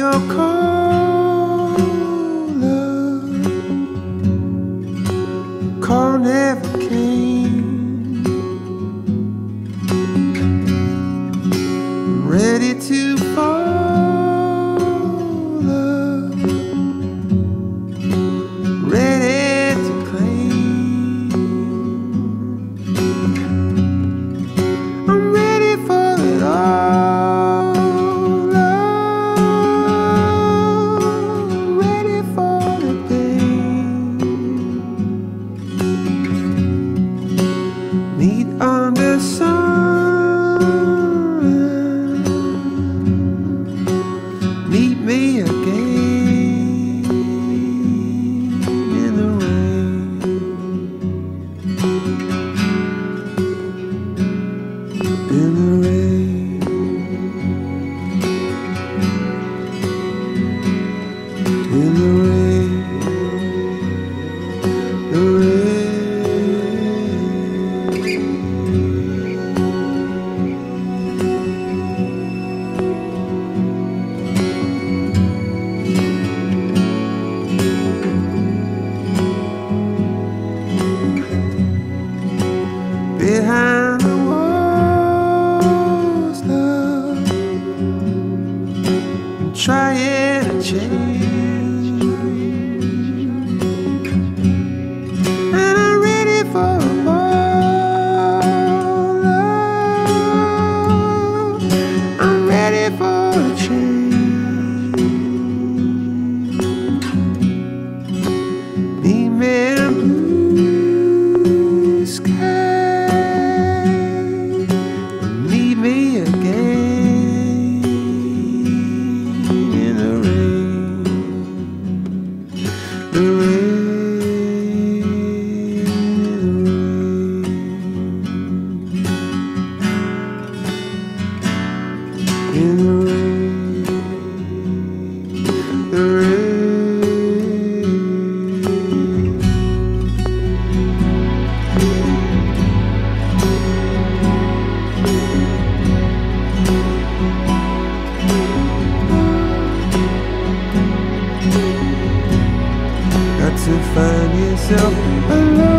your call. meet me trying to change. in the rain, the rain. Got to find yourself alone.